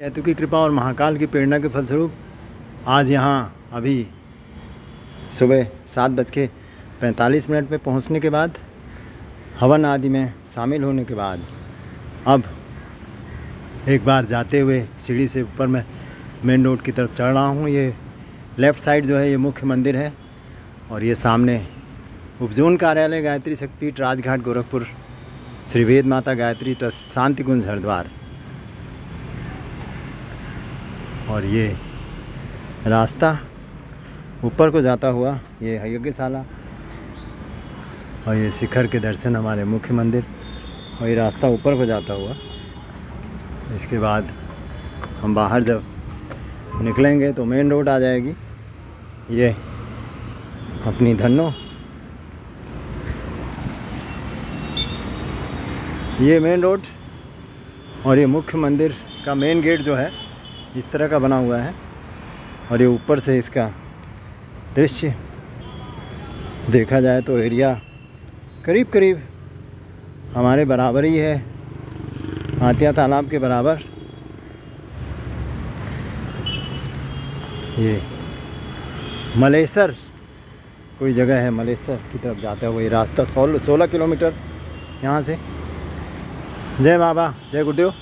कैतु की कृपा और महाकाल की प्रेरणा के फलस्वरूप आज यहाँ अभी सुबह सात बज के पैंतालीस मिनट पर पहुँचने के बाद, हवन आदि में शामिल होने के बाद, अब एक बार जाते हुए सीढ़ी से ऊपर मैं मेन रोड की तरफ़ चढ़ रहा हूँ। ये लेफ़्ट साइड जो है, ये मुख्य मंदिर है और ये सामने उपजोन कार्यालय, गायत्री शक्तिपीठ, राजघाट, गोरखपुर, श्री वेद माता गायत्री ट्रस्ट शांति कुंज हरिद्वार। और ये रास्ता ऊपर को जाता हुआ ये यज्ञशाला और ये शिखर के दर्शन हमारे मुख्य मंदिर और ये रास्ता ऊपर को जाता हुआ। इसके बाद हम बाहर जब निकलेंगे तो मेन रोड आ जाएगी। ये अपनी धनो ये मेन रोड और ये मुख्य मंदिर का मेन गेट जो है इस तरह का बना हुआ है। और ये ऊपर से इसका दृश्य देखा जाए तो एरिया करीब करीब हमारे बराबर ही है। हाथिया तालाब के बराबर। ये मलेसर, कोई जगह है मलेसर की तरफ़ जाता ये रास्ता सोलह सोलह किलोमीटर यहाँ से। जय बाबा, जय गुरुदेव।